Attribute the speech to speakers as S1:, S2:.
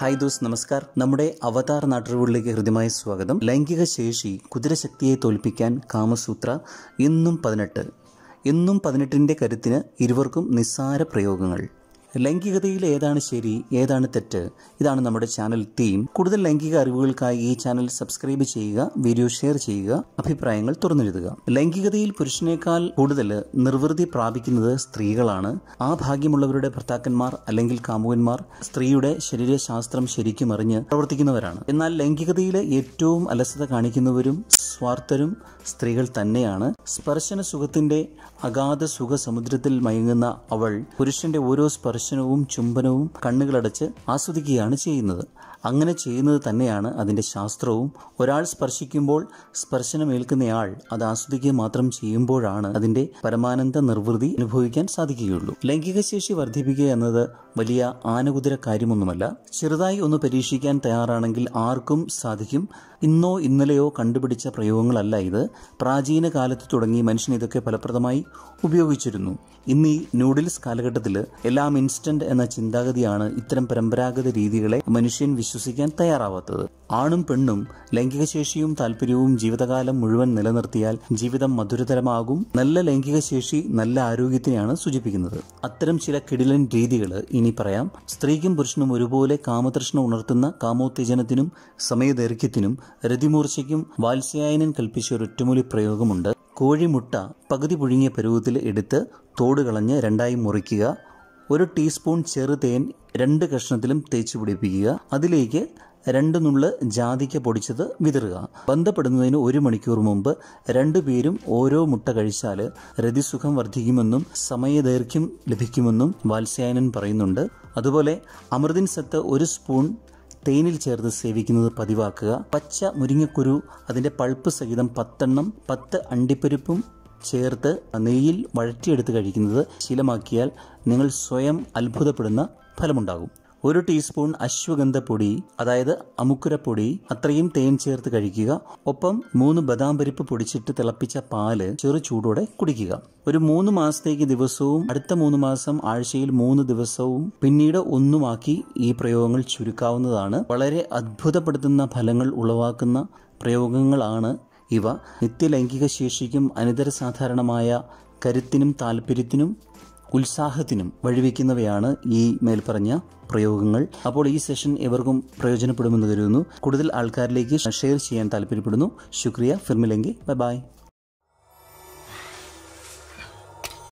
S1: Hi those നമസ്കാർ. നമ്മുടെ അവതാർ നാട്ടുകളിലേക്ക് ഹൃദ്യമായ സ്വാഗതം. ലൈംഗിക ശേഷി കുതിരശക്തിയെ തോൽപ്പിക്കാൻ കാമസൂത്ര എന്നും പതിനെട്ട്. എന്നും പതിനെട്ടിന്റെ കരുത്തിന് ഇരുവർക്കും നിസ്സാര പ്രയോഗങ്ങൾ. ലൈംഗികതയിൽ ഏതാണ് ശരി ഏതാണ് തെറ്റ്? ഇതാണ് നമ്മുടെ ചാനൽ തീം. കൂടുതൽ ലൈംഗിക അറിവുകൾക്കായി ഈ ചാനൽ സബ്സ്ക്രൈബ് ചെയ്യുക വീഡിയോ ഷെയർ ചെയ്യുക അഭിപ്രായങ്ങൾ തുറന്നെഴുതുക. ലൈംഗികതയിൽ പുരുഷനേക്കാൾ കൂടുതൽ നിർവൃതി പ്രാപിക്കുന്നത് സ്ത്രീകളാണ്. ആ ഭാഗ്യമുള്ളവരുടെ ഭർത്താക്കന്മാർ അല്ലെങ്കിൽ കാമുകന്മാർ സ്ത്രീയുടെ ശരീരശാസ്ത്രം ശരിക്കും അറിഞ്ഞ് പ്രവർത്തിക്കുന്നവരാണ്. എന്നാൽ ലൈംഗികതയിലെ ഏറ്റവും അലസത കാണിക്കുന്നവരും സ്വാർത്ഥരും സ്ത്രീകൾ തന്നെയാണ്. സ്പർശന സുഖത്തിന്റെ അഗാധ സുഖ സമുദ്രത്തിൽ മയങ്ങുന്ന അവൾ പുരുഷന്റെ ഓരോ സ്പർശനവും ചുംബനവും കണ്ണുകളടച്ച് ആസ്വദിക്കുകയാണ് ചെയ്യുന്നത്. അങ്ങനെ ചെയ്യുന്നത് തന്നെയാണ് അതിന്റെ ശാസ്ത്രവും. ഒരാൾ സ്പർശിക്കുമ്പോൾ സ്പർശനമേൽക്കുന്നയാൾ അത് ആസ്വദിക്കുക മാത്രം ചെയ്യുമ്പോഴാണ് അതിന്റെ പരമാനന്ദ നിർവൃതി അനുഭവിക്കാൻ സാധിക്കുകയുള്ളൂ. ലൈംഗികശേഷി വർദ്ധിപ്പിക്കുക എന്നത് വലിയ ആനകുതിര കാര്യമൊന്നുമല്ല. ചെറുതായി ഒന്ന് പരീക്ഷിക്കാൻ തയ്യാറാണെങ്കിൽ ആർക്കും സാധിക്കും. ഇന്നോ ഇന്നലെയോ കണ്ടുപിടിച്ച പ്രയോഗങ്ങളല്ല ഇത്. പ്രാചീന കാലത്ത് തുടങ്ങി മനുഷ്യൻ ഇതൊക്കെ ഫലപ്രദമായി ഉപയോഗിച്ചിരുന്നു. ഇന്ന് ഈ നൂഡിൽസ് കാലഘട്ടത്തിൽ എല്ലാം ഇൻസ്റ്റന്റ് എന്ന ചിന്താഗതിയാണ് ഇത്തരം പരമ്പരാഗത രീതികളെ മനുഷ്യൻ വിശ്വസിക്കാൻ തയ്യാറാവാത്തത്. ആണും പെണ്ണും ലൈംഗികശേഷിയും താല്പര്യവും ജീവിതകാലം മുഴുവൻ നിലനിർത്തിയാൽ ജീവിതം മധുരതരമാകും. നല്ല ലൈംഗിക ശേഷി നല്ല ആരോഗ്യത്തിനെയാണ് സൂചിപ്പിക്കുന്നത്. അത്തരം ചില കിടിലൻ രീതികൾ ഇനി പറയാം. സ്ത്രീക്കും പുരുഷനും ഒരുപോലെ കാമതൃഷ്ണ ഉണർത്തുന്ന കാമോത്തേജനത്തിനും സമയദൈർഘ്യത്തിനും രതിമൂർച്ചയ്ക്കും വാത്സ്യായനൻ കൽപ്പിച്ച ഒരു ഒറ്റമൂലി പ്രയോഗമുണ്ട്. കോഴിമുട്ട പകുതി പുഴുങ്ങിയ പരുവത്തിൽ എടുത്ത് തോട് കളഞ്ഞ് രണ്ടായി മുറിക്കുക. ഒരു ടീസ്പൂൺ ചെറുതേൻ രണ്ട് കഷ്ണത്തിലും തേച്ച് പിടിപ്പിക്കുക. അതിലേക്ക് രണ്ട് നുള്ള് ജാതിക്ക പൊടിച്ചത് വിതറുക. ബന്ധപ്പെടുന്നതിന് ഒരു മണിക്കൂർ മുമ്പ് രണ്ടുപേരും ഓരോ മുട്ട കഴിച്ചാൽ രതിസുഖം വർദ്ധിക്കുമെന്നും സമയദൈർഘ്യം ലഭിക്കുമെന്നും വാത്സ്യായനൻ പറയുന്നുണ്ട്. അതുപോലെ അമൃതിൻ സത്ത് ഒരു സ്പൂൺ തേനിൽ ചേർത്ത് സേവിക്കുന്നത് പതിവാക്കുക. പച്ച മുരിങ്ങക്കുരു അതിന്റെ പൾപ്പ് സഹിതം പത്തെണ്ണം പത്ത് അണ്ടിപ്പരിപ്പും ചേർത്ത് നെയ്യിൽ വഴറ്റിയെടുത്ത് കഴിക്കുന്നത് ശീലമാക്കിയാൽ നിങ്ങൾ സ്വയം അത്ഭുതപ്പെടുന്ന ഫലമുണ്ടാകും. ഒരു ടീസ്പൂൺ അശ്വഗന്ധപ്പൊടി അതായത് അമുക്കുരപ്പൊടി അത്രയും തേൻ ചേർത്ത് കഴിക്കുക. ഒപ്പം മൂന്ന് ബദാം പരിപ്പ് പൊടിച്ചിട്ട് തിളപ്പിച്ച പാൽ ചെറു ചൂടോടെ കുടിക്കുക. ഒരു മൂന്ന് മാസത്തേക്ക് ദിവസവും അടുത്ത മൂന്ന് മാസം ആഴ്ചയിൽ മൂന്ന് ദിവസവും പിന്നീട് ഒന്നുമാക്കി ഈ പ്രയോഗങ്ങൾ ചുരുക്കാവുന്നതാണ്. വളരെ അത്ഭുതപ്പെടുത്തുന്ന ഫലങ്ങൾ ഉളവാക്കുന്ന പ്രയോഗങ്ങളാണ് ഇവ. നിത്യലൈംഗിക ശേഷിക്കും അനിതര സാധാരണമായ കരുത്തിനും താല്പര്യത്തിനും ഉത്സാഹത്തിനും വഴിവെക്കുന്നവയാണ് ഈ മേൽപ്പറഞ്ഞ പ്രയോഗങ്ങൾ. അപ്പോൾ ഈ സെഷൻ എവർക്കും പ്രയോജനപ്പെടുമെന്ന് കരുതുന്നു. കൂടുതൽ ആൾക്കാരിലേക്ക് ഷെയർ ചെയ്യാൻ താല്പര്യപ്പെടുന്നു. ശുക്രിയ. ഫിർമിലെങ്കി. Bye bye.